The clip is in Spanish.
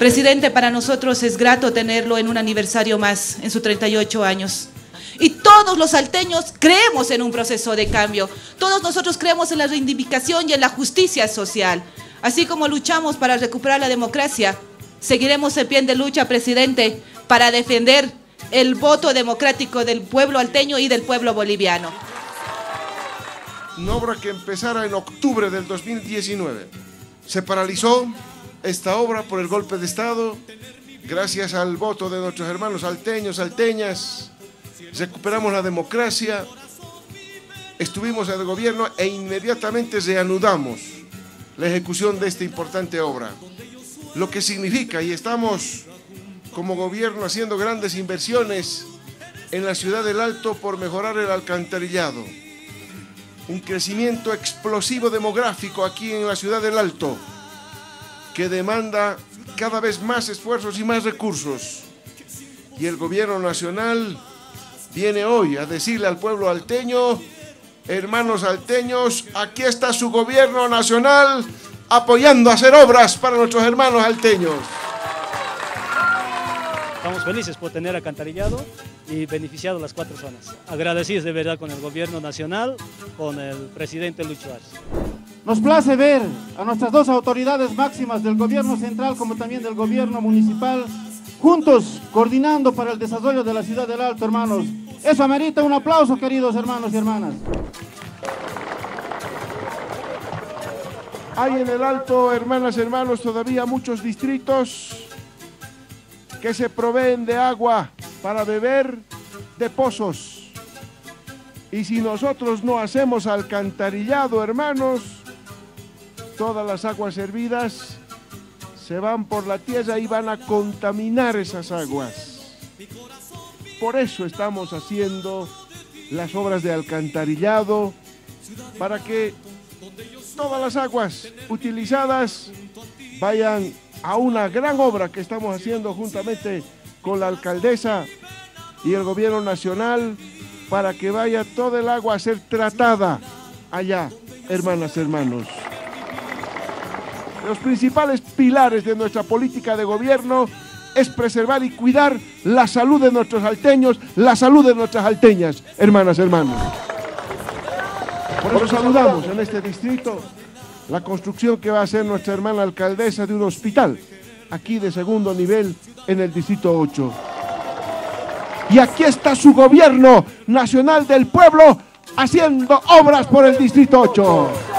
Presidente, para nosotros es grato tenerlo en un aniversario más, en sus 38 años. Y todos los salteños creemos en un proceso de cambio. Todos nosotros creemos en la reivindicación y en la justicia social. Así como luchamos para recuperar la democracia, seguiremos en pie de lucha, presidente, para defender el voto democrático del pueblo alteño y del pueblo boliviano. Una obra que empezara en octubre del 2019. Se paralizó esta obra por el golpe de Estado, gracias al voto de nuestros hermanos alteños, alteñas, recuperamos la democracia, estuvimos en el gobierno e inmediatamente reanudamos la ejecución de esta importante obra. Lo que significa, y estamos como gobierno haciendo grandes inversiones en la ciudad del Alto por mejorar el alcantarillado. Un crecimiento explosivo demográfico aquí en la ciudad del Alto que demanda cada vez más esfuerzos y más recursos. Y el gobierno nacional viene hoy a decirle al pueblo alteño, hermanos alteños, aquí está su gobierno nacional apoyando a hacer obras para nuestros hermanos alteños. Estamos felices por tener acantarillado y beneficiado las cuatro zonas. Agradecidos de verdad con el gobierno nacional, con el presidente Lucho Arce. Nos place ver a nuestras dos autoridades máximas del gobierno central como también del gobierno municipal juntos coordinando para el desarrollo de la ciudad del Alto, hermanos. Eso amerita un aplauso, queridos hermanos y hermanas. Hay en el Alto, hermanas y hermanos, todavía muchos distritos que se proveen de agua para beber de pozos. Y si nosotros no hacemos alcantarillado, hermanos, todas las aguas hervidas se van por la tierra y van a contaminar esas aguas. Por eso estamos haciendo las obras de alcantarillado, para que todas las aguas utilizadas vayan a una gran obra que estamos haciendo juntamente con la alcaldesa y el gobierno nacional para que vaya todo el agua a ser tratada allá, hermanas, hermanos. Los principales pilares de nuestra política de gobierno es preservar y cuidar la salud de nuestros alteños, la salud de nuestras alteñas, hermanas, hermanos. Por eso saludamos en este distrito la construcción que va a hacer nuestra hermana alcaldesa de un hospital, aquí de segundo nivel en el distrito 8. Y aquí está su gobierno nacional del pueblo haciendo obras por el distrito 8.